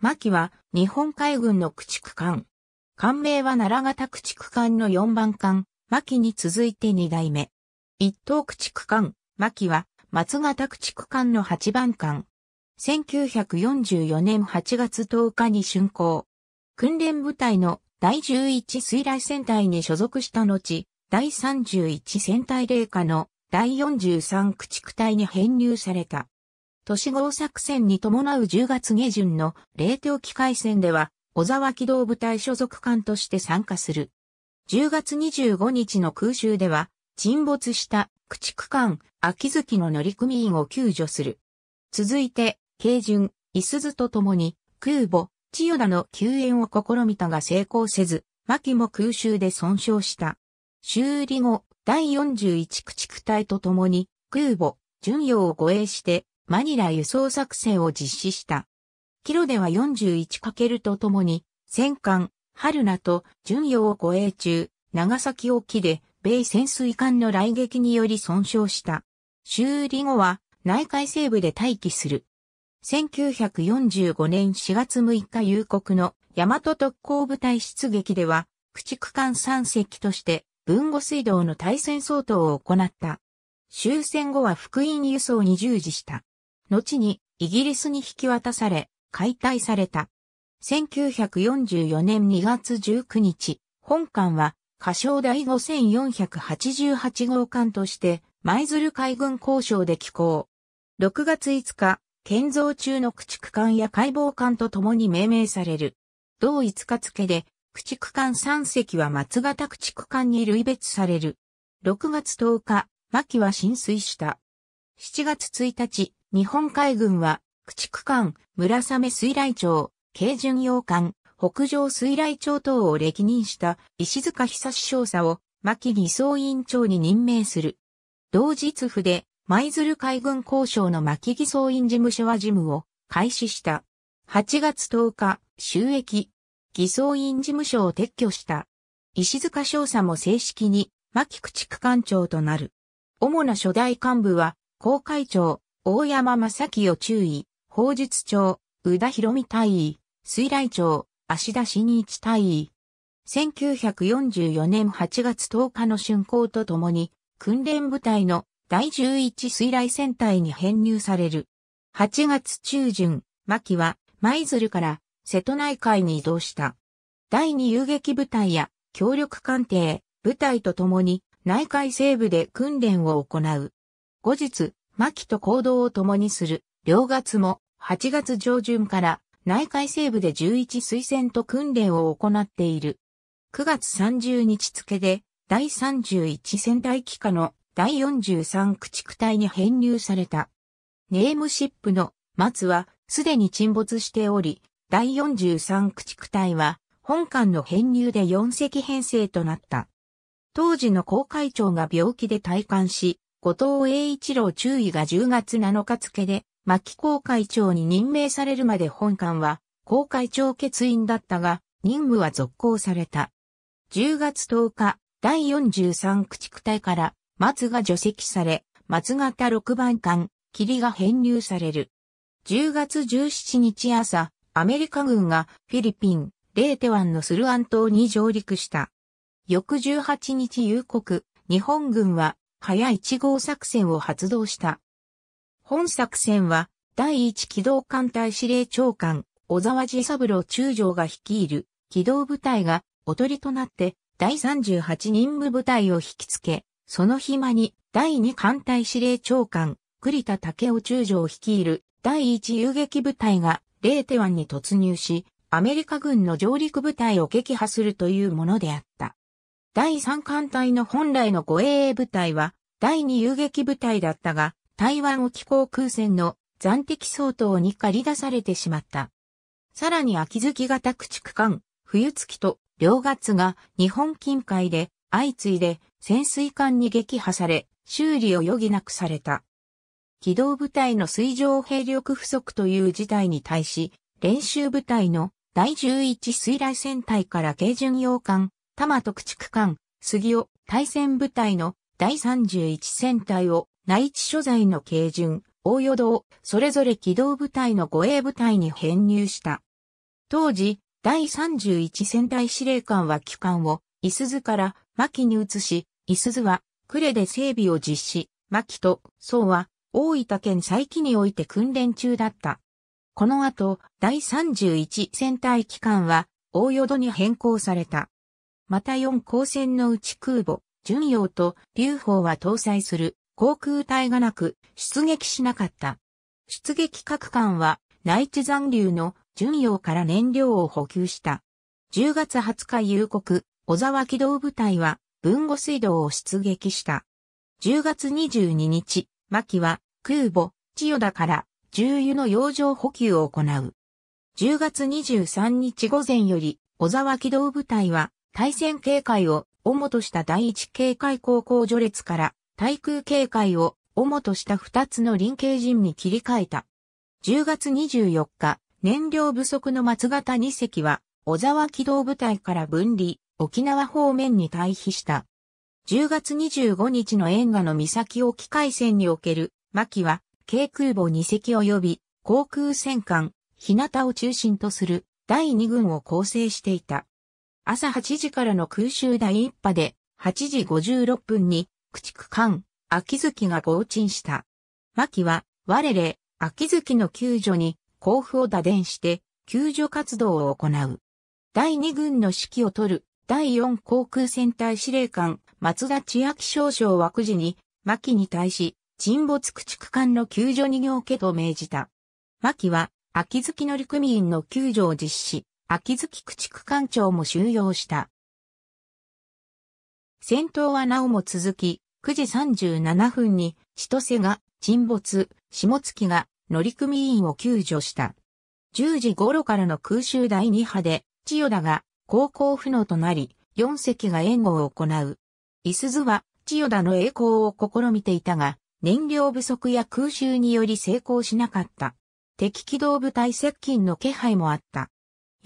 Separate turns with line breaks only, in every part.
牧は日本海軍の駆逐艦。艦名は奈良型駆逐艦の4番艦、牧に続いて2代目。一等駆逐艦、牧は松型駆逐艦の8番艦。1944年8月10日に竣工。訓練部隊の第11水雷戦隊に所属した後、第31戦隊霊下の第43駆逐隊に編入された。都市号作戦に伴う10月下旬の冷凍機械戦では、小沢機動部隊所属艦として参加する。10月25日の空襲では、沈没した駆逐艦、秋月の乗組員を救助する。続いて、軽巡、イスズと共に、空母、千代田の救援を試みたが成功せず、牧も空襲で損傷した。修理後、第41駆逐隊と共に、空母、巡洋を護衛して、マニラ輸送作戦を実施した。キロでは 41× とともに、戦艦、春名と巡洋を護衛中、長崎沖で、米潜水艦の来撃により損傷した。修理後は、内海西部で待機する。1945年4月6日夕刻の大和特攻部隊出撃では、駆逐艦3隻として、文後水道の対戦相当を行った。終戦後は福音輸送に従事した。後にイギリスに引き渡され、解体された。1944年2月19日、本艦は、歌唱第5488号艦として、舞鶴海軍交渉で寄港。6月5日、建造中の駆逐艦や解剖艦と共に命名される。同5日付で、駆逐艦3隻は松型駆逐艦に類別される。6月10日、牧は浸水した。7月1日、日本海軍は、駆逐艦、村雨水雷町、軽巡洋艦、北上水雷町等を歴任した石塚久志少佐を、牧偽装委員長に任命する。同日府で、舞鶴海軍交渉の牧偽装委員事務所は事務を開始した。8月10日、収益。偽装委員事務所を撤去した。石塚少佐も正式に牧駆逐艦長となる。主な初代幹部は、公会長、大山正清注意、法術長、宇田博美大尉、水雷長、芦田新一大尉。1944年8月10日の竣工とともに、訓練部隊の第11水雷戦隊に編入される。8月中旬、牧は舞鶴から瀬戸内海に移動した。第2遊撃部隊や協力艦艇、部隊とともに内海西部で訓練を行う。後日、牧と行動を共にする、両月も8月上旬から内海西部で11水戦と訓練を行っている。9月30日付で第31戦隊機下の第43駆逐隊に編入された。ネームシップの松はすでに沈没しており、第43駆逐隊は本艦の編入で4隻編成となった。当時の航海長が病気で退官し、後藤栄一郎注意が10月7日付で、牧公会長に任命されるまで本館は、公会長欠員だったが、任務は続行された。10月10日、第43駆逐隊から松が除籍され、松型6番艦、霧が編入される。10月17日朝、アメリカ軍がフィリピン、レーテ湾のスルアン島に上陸した。翌18日夕刻、日本軍は早1号作戦を発動した。本作戦は、第一機動艦隊司令長官、小沢治三郎中将が率いる機動部隊が、おとりとなって、第38任務部隊を引きつけ、その暇に、第二艦隊司令長官、栗田武雄中将率いる、第一遊撃部隊が、レーテ湾に突入し、アメリカ軍の上陸部隊を撃破するというものであった。第三艦隊の本来の護衛部隊は、第二遊撃部隊だったが、台湾沖航空戦の残敵相当に駆り出されてしまった。さらに秋月型駆逐艦、冬月と両月が日本近海で相次いで潜水艦に撃破され、修理を余儀なくされた。機動部隊の水上兵力不足という事態に対し、練習部隊の第11水雷戦隊から軽巡洋艦、玉と駆逐艦、杉尾、対戦部隊の第31戦隊を内地所在の軽巡、大淀をそれぞれ機動部隊の護衛部隊に編入した。当時、第31戦隊司令官は機関を、イスズから牧に移し、イスズは、呉で整備を実施、牧と、宋は、大分県佐伯において訓練中だった。この後、第31戦隊機関は、大淀に変更された。また4光線のうち空母、巡洋と流砲は搭載する航空隊がなく出撃しなかった。出撃各艦は内地残留の巡洋から燃料を補給した。10月20日夕刻、小沢機動部隊は文後水道を出撃した。10月22日、牧は空母、千代田から重油の洋上補給を行う。10月23日午前より、小沢機動部隊は対戦警戒を主とした第一警戒高校序列から対空警戒を主とした二つの臨形陣に切り替えた。10月24日、燃料不足の松型2隻は、小沢機動部隊から分離、沖縄方面に退避した。10月25日の縁画の岬沖海戦における、牧は、軽空母2隻及び、航空戦艦、日向を中心とする第2軍を構成していた。朝8時からの空襲第一波で、8時56分に、駆逐艦、秋月が合鎮した。牧は、我れ、秋月の救助に甲府を打電して救助活動を行う。第2軍の指揮を取る第4航空戦隊司令官松田千秋少将は9時に牧に対し沈没駆逐艦の救助に行けと命じた。牧は秋月乗組員の救助を実施、秋月駆逐艦長も収容した。戦闘はなおも続き、9時37分に千歳が沈没、下月が乗組員を救助した。10時頃からの空襲第2波で、千代田が航行不能となり、4隻が援護を行う。イスズは千代田の栄光を試みていたが、燃料不足や空襲により成功しなかった。敵機動部隊接近の気配もあった。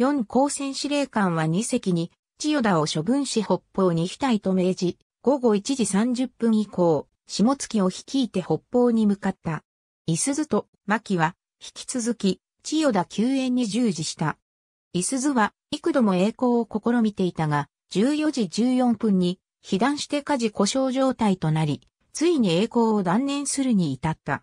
4光線司令官は2隻に、千代田を処分し北方にたいと命じ、午後1時30分以降、下月を率いて北方に向かった。イスズと牧は引き続き千代田救援に従事した。イスズは幾度も栄光を試みていたが、14時14分に被弾して火事故障状態となり、ついに栄光を断念するに至った。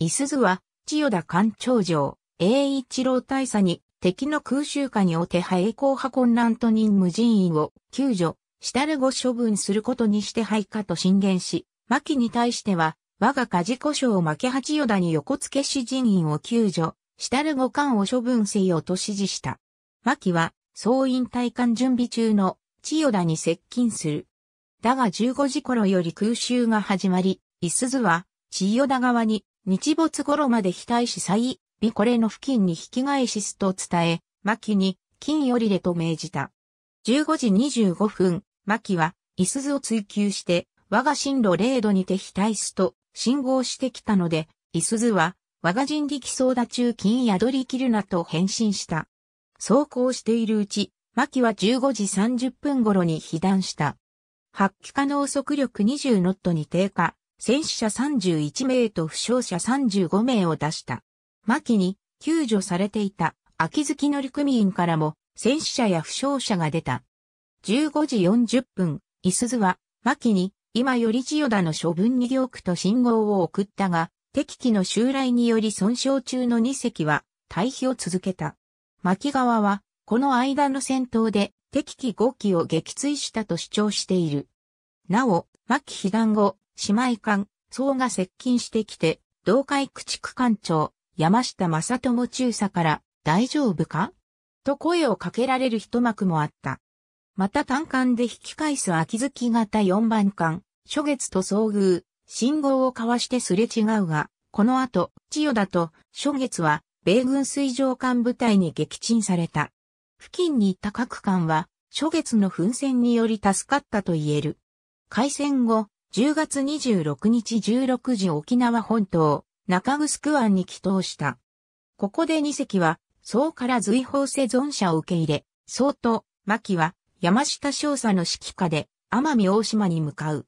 イスズは千代田艦長城、栄一郎大佐に敵の空襲下におて栄光派混乱と任無人員を救助、したるご処分することにして廃下と進言し、牧に対しては、我が家事故障負け八代田に横付けし人員を救助、したる五艦を処分せよと指示した。牧は、総員隊艦準備中の千代田に接近する。だが15時頃より空襲が始まり、イスズは、千代田側に日没頃まで非対し再、美これの付近に引き返しすと伝え、牧に、金よりでと命じた。15時25分、牧は、イスズを追求して、我が進路0度にて非対すと信号してきたので、イスズは我が人力操だ中金宿り切るなと返信した。走行しているうち、牧は15時30分頃に被弾した。発揮可能速力20ノットに低下、戦死者31名と負傷者35名を出した。牧に救助されていた秋月乗組員からも戦死者や負傷者が出た。15時40分、イスズは牧に今より千代田の処分に行くと信号を送ったが、敵機の襲来により損傷中の2隻は退避を続けた。牧川は、この間の戦闘で敵機5機を撃墜したと主張している。なお、牧被弾後、姉妹艦、層が接近してきて、同海駆逐艦長、山下正友中佐から、大丈夫か？と声をかけられる一幕もあった。また単艦で引き返す秋月型4番艦、初月と遭遇、信号を交わしてすれ違うが、この後、千代田と初月は、米軍水上艦部隊に撃沈された。付近にいた各艦は、初月の奮戦により助かったと言える。開戦後、10月26日16時沖縄本島、中城湾に帰島した。ここで2隻は、宋から随砲セゾン車を受け入れ、宋と牧は山下少佐の指揮下で、奄美大島に向かう。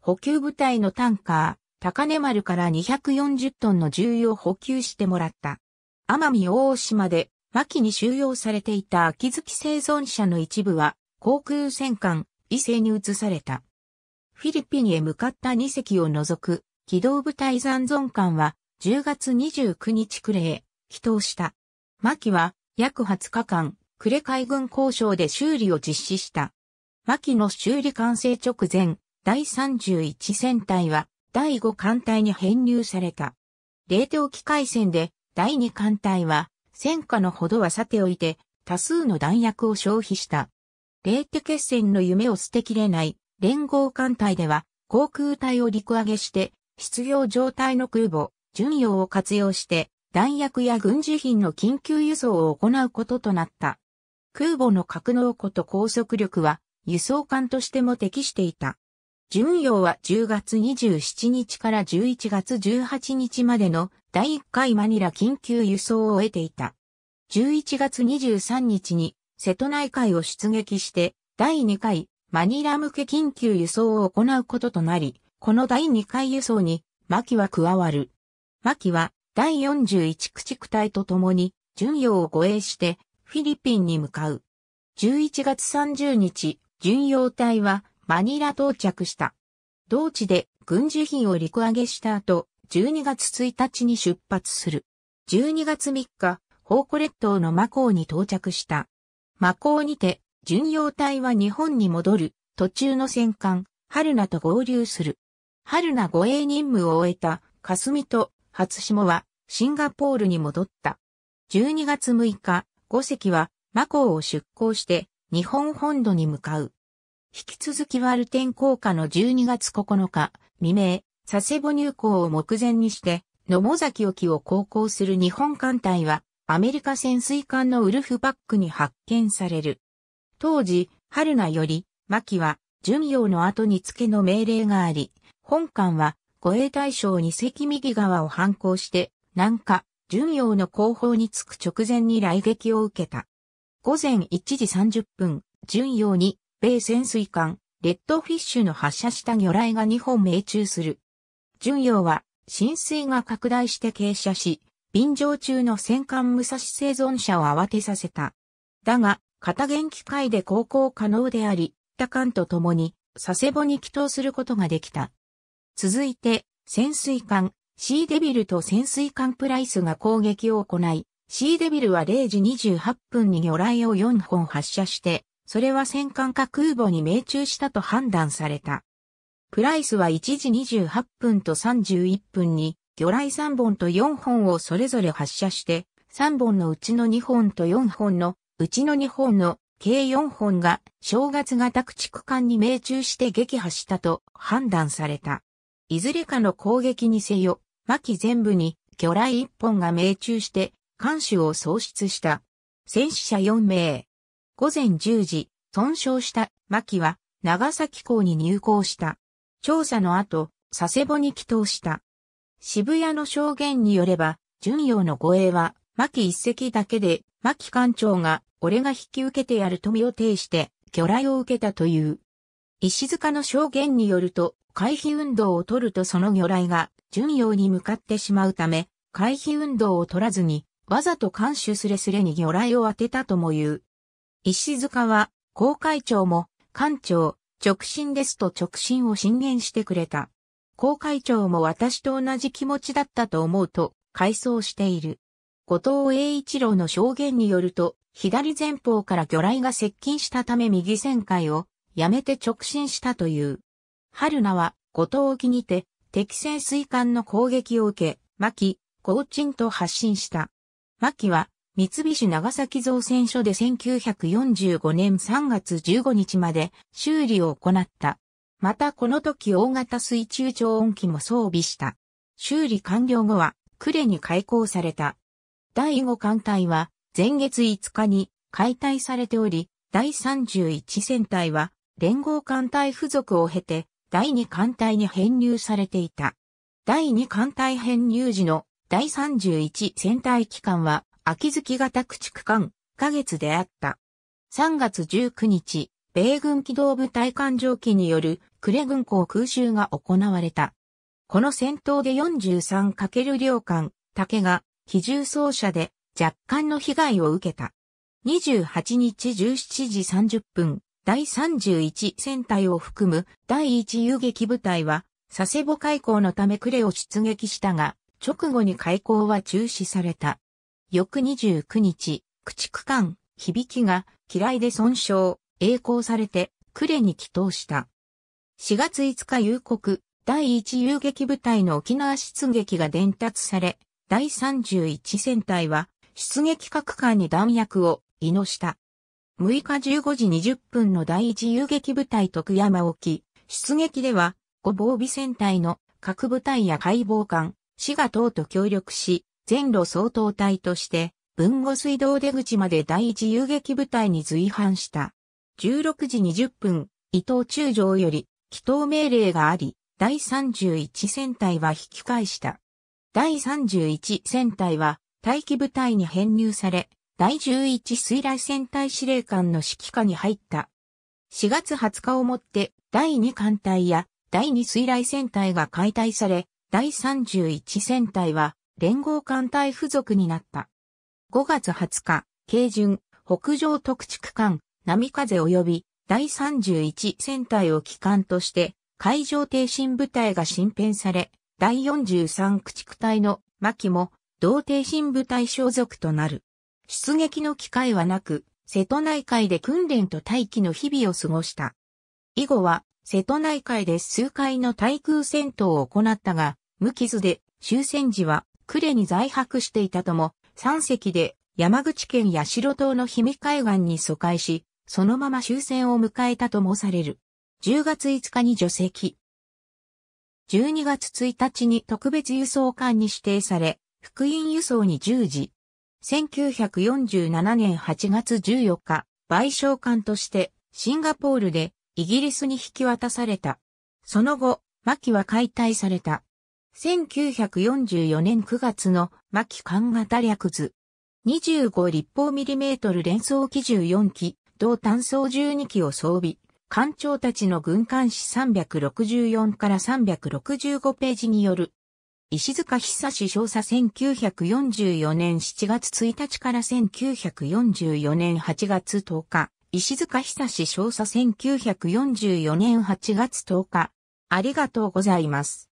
補給部隊のタンカー、高根丸から240トンの重油を補給してもらった。奄美大島で末期に収容されていた秋月生存者の一部は航空戦艦伊勢に移された。フィリピンへ向かった2隻を除く機動部隊残存艦は10月29日暮れへ帰投した。末期は約20日間呉海軍交渉で修理を実施した。末期の修理完成直前、第31戦隊は第5艦隊に編入された。冷凍機械戦で第2艦隊は戦果のほどはさておいて多数の弾薬を消費した。冷手決戦の夢を捨てきれない連合艦隊では航空隊を陸揚げして失業状態の空母、巡洋を活用して弾薬や軍事品の緊急輸送を行うこととなった。空母の格納庫と高速力は輸送艦としても適していた。巡洋は10月27日から11月18日までの第1回マニラ緊急輸送を得ていた。11月23日に瀬戸内海を出撃して第2回マニラ向け緊急輸送を行うこととなり、この第2回輸送に牧は加わる。牧は第41駆逐隊と共に巡洋を護衛してフィリピンに向かう。11月30日、巡洋隊はマニラ到着した。同地で軍事品を陸揚げした後、12月1日に出発する。12月3日、宝庫列島のマ港に到着した。マ港にて巡洋隊は日本に戻る途中の戦艦、春菜と合流する。春菜護衛任務を終えた霞と初下はシンガポールに戻った。12月6日、五隻はマ港を出港して日本本土に向かう。引き続きワルテン降下の12月9日未明、佐世保入港を目前にして野母崎沖を航行する日本艦隊はアメリカ潜水艦のウルフバックに発見される。当時、春菜より、牧は、巡洋の後に付けの命令があり、本艦は、護衛大将に関右側を反抗して、南下、巡洋の後方に着く直前に来撃を受けた。午前1時30分、巡洋に、米潜水艦、レッドフィッシュの発射した魚雷が2本命中する。巡洋は、浸水が拡大して傾斜し、便乗中の戦艦武蔵生存者を慌てさせた。だが、片元機械で航行可能であり、他艦と共に佐世保に帰投することができた。続いて、潜水艦、シーデビルと潜水艦プライスが攻撃を行い、シーデビルは0時28分に魚雷を4本発射して、それは戦艦か空母に命中したと判断された。プライスは1時28分と31分に魚雷3本と4本をそれぞれ発射して、3本のうちの2本と4本のうちの2本の計4本が正月型駆逐艦に命中して撃破したと判断された。いずれかの攻撃にせよ、巻全部に魚雷1本が命中して艦首を喪失した。戦死者4名。午前10時、損傷した巻は長崎港に入港した。調査の後、佐世保に帰投した。渋谷の証言によれば、巡洋の護衛は、牧一隻だけで、牧艦長が俺が引き受けてやると身を呈して、魚雷を受けたという。石塚の証言によると、回避運動を取るとその魚雷が巡洋に向かってしまうため、回避運動を取らずに、わざと監守すれすれに魚雷を当てたとも言う。石塚は、航海長も、艦長、直進ですと直進を進言してくれた。航海長も私と同じ気持ちだったと思うと、回想している。後藤栄一郎の証言によると、左前方から魚雷が接近したため右旋回をやめて直進したという。春菜は五島沖にて敵潜水艦の攻撃を受け、牧、高鎮と発進した。牧は三菱長崎造船所で1945年3月15日まで修理を行った。またこの時大型水中超音機も装備した。修理完了後は呉に開港された。第5艦隊は前月5日に解体されており、第31戦隊は連合艦隊付属を経て第2艦隊に編入されていた。第2艦隊編入時の第31戦隊機関は秋月型駆逐艦、下月であった。3月19日、米軍機動部隊艦上機による呉軍港空襲が行われた。この戦闘で 43× 両艦、竹が機銃走者で若干の被害を受けた。28日17時30分、第31戦隊を含む第1遊撃部隊は、佐世保開港のため呉を出撃したが、直後に開港は中止された。翌29日、駆逐艦、響きが嫌いで損傷、栄光されて、呉に帰投した。4月5日夕刻、第1遊撃部隊の沖縄出撃が伝達され、第31戦隊は出撃各艦に弾薬を移乗した。6日15時20分の第1遊撃部隊徳山沖、出撃では、五防備戦隊の各部隊や解剖艦、滋賀等と協力し、全路総統隊として、文後水道出口まで第一遊撃部隊に随伴した。16時20分、伊藤中将より、祈祷命令があり、第31戦隊は引き返した。第31戦隊は、待機部隊に編入され、第11水雷戦隊司令官の指揮下に入った。4月20日をもって、第2艦隊や第2水雷戦隊が解体され、第31戦隊は連合艦隊付属になった。5月20日、軽巡、北上特畜艦、波風及び第31戦隊を機関として海上停進部隊が新編され、第43駆逐隊の牧も同停進部隊所属となる。出撃の機会はなく、瀬戸内海で訓練と待機の日々を過ごした。以後は瀬戸内海で数回の対空戦闘を行ったが、無傷で終戦時は呉に在泊していたとも、3隻で山口県八代島の氷見海岸に疎開し、そのまま終戦を迎えたともされる。10月5日に除籍。12月1日に特別輸送艦に指定され、福音輸送に従事。1947年8月14日、賠償艦としてシンガポールでイギリスに引き渡された。その後、牧は解体された。1944年9月の牧艦型略図。25立方ミリメートル連装機14機、同単装12機を装備。艦長たちの軍艦史364から365ページによる。石塚久志少佐1944年7月1日から1944年8月10日。石塚久志少佐1944年8月10日。ありがとうございます。